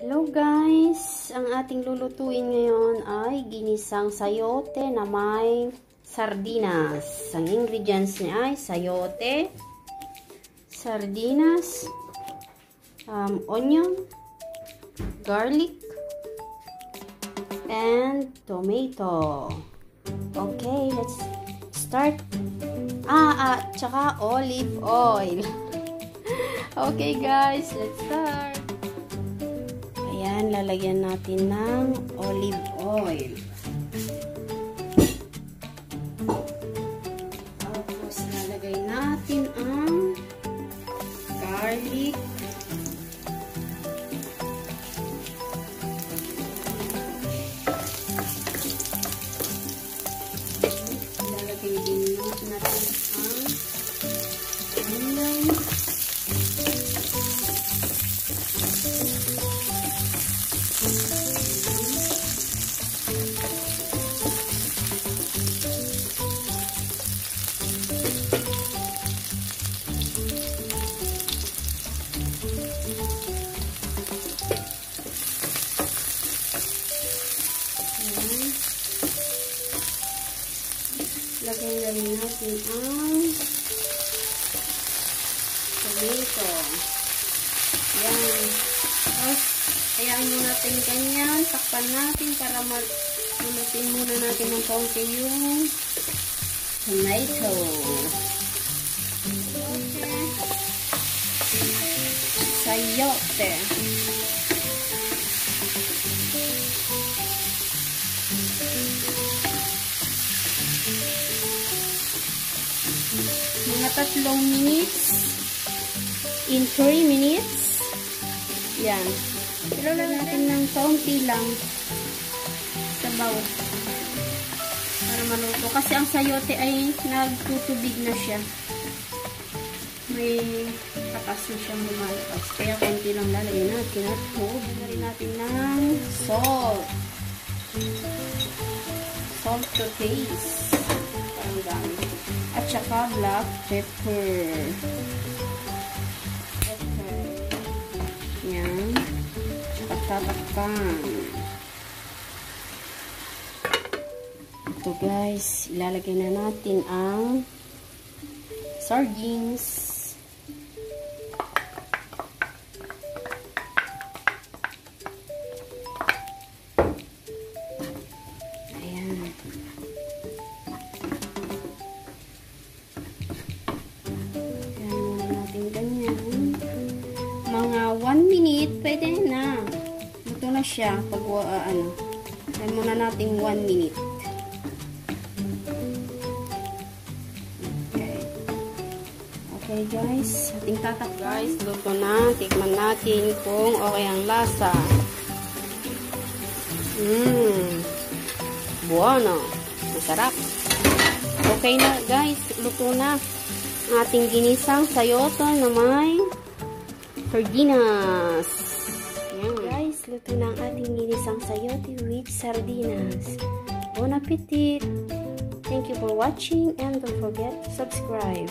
Hello guys! Ang ating lulutuin ngayon ay ginisang sayote na may sardinas. Ang ingredients niya ay sayote, sardinas, um, onion, garlic, and tomato. Okay, let's start. Ah, ah, tsaka olive oil. okay guys, let's start. Ayan, lalagyan natin ng olive oil. Tapos, lalagay natin ang garlic. Rin natin ang tomato. Ayan. Tapos, hayaan mo natin ganyan. Takpan natin para malutin muna natin ng konti yung tomato. Okay. Sayote. Tatlong minutes. In 3 minutes. Yan. Pero natin ng kaunti lang sa baw para maluto. Kasi ang sayote ay nagtutubig na siya. May takas na siyang lumalabas kaya kaunti lang lalagyan natin at rin natin ng salt. Salt to taste. Parang dami saka black pepper. Pepper. Yan. Tsaka tatakpan. Ito guys, ilalagay na natin ang sardines. 1 minute, pwede na. Luto na siya pag uh, ano. Ayan muna natin 1 minute. Okay. Okay guys, ating tatak guys. Luto na. Tikman natin kung okay ang lasa. Mmm. Buono. Masarap. Okay na guys, luto na ating ginisang sayoto na may sardinas. Yan. Guys, luto na ang ating ginisang sayote with sardinas. Bon appetit! Thank you for watching and don't forget to subscribe.